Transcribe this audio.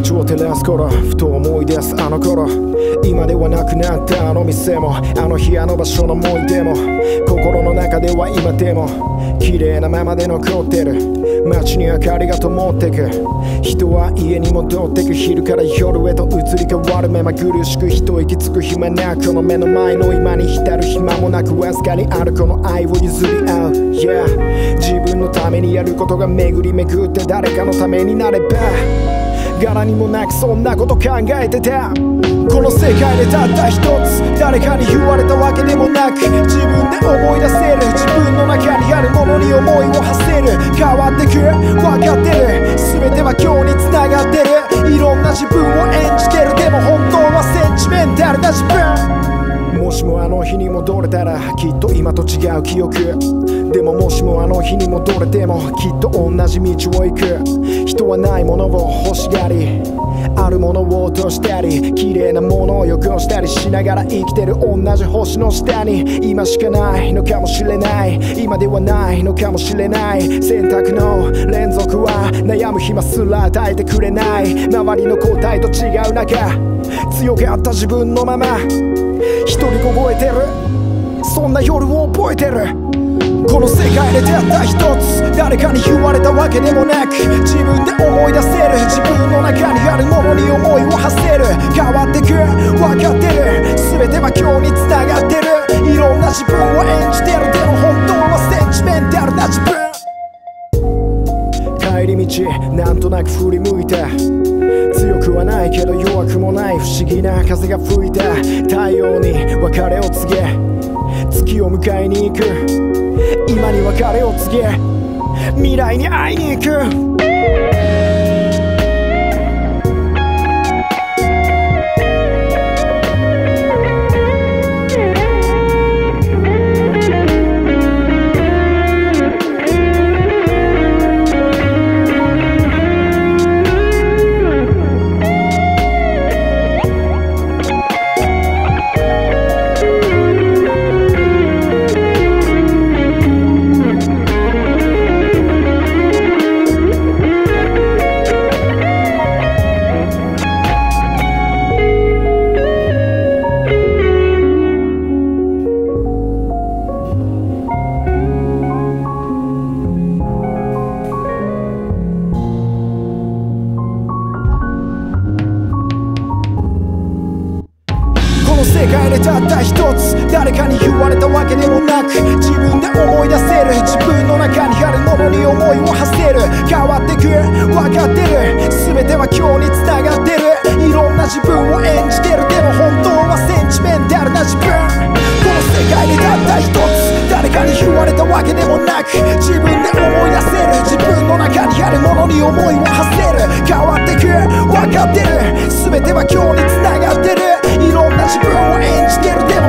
街を照らす頃ふと思い出すあの頃。今ではなくなったあの店もあの日あの場所の思い出も。心の中では今でも綺麗なままで残ってる。街に明かりが灯ってく。人は家に戻ってく。昼から夜へと移り変わる目まぐるしく一息つく暇なくこの目の前の今に浸る暇もなくわずかにあるこの愛を譲り合う。Yeah 自分のためにやることが巡り巡って誰かのためになれば。柄にもなくそんなこと考えてた。この世界でたった一つ。誰かに言われたわけでもなく。自分で思い出せる。自分の中にあるものに思いを馳せる。変わってく。分かってる。全ては今日に繋がってる。いろんな自分を演じてる。でも本当はセンチメンタルな自分。もしもあの日に戻れたらきっと今と違う記憶。でももしもあの日に戻れてもきっと同じ道を行く。人はないものを欲しがりあるものを落としたり綺麗なものをよこしたりしながら生きてる同じ星の下に。今しかないのかもしれない。今ではないのかもしれない。選択の連続は悩む暇すら与えてくれない。周りの答えと違う中強かった自分のまま。人凍えてる。そんな夜を覚えてる。この世界でたった一つ。誰かに言われたわけでもなく自分で思い出せる。自分の中にあるものに思いを馳せる。変わってく分かってる。全ては今日に繋がってる。いろんな自分を演じてる。でも本当はセンチメンタルな自分。帰り道なんとなく振り向いた強くはないけど弱くもない不思議な風が吹いた太陽別れを告げ月を迎えに行く。今に別れを告げ未来に会いに行く。れたった一つ誰かに言われたわけでもなく自分で思い出せる自分の中にあるものに思いを馳せる変わってく。分かってる全ては今日に繋がってる。いろんな自分を演じてる。でも本当はセンチメンタルな自分。この世界にたった一つ。誰かに言われたわけでもなく。自分で思い出せる。自分の中にあるものに思いを馳せる。変わってく。分かってる。全ては今日に繋がってる。know that's true and still different.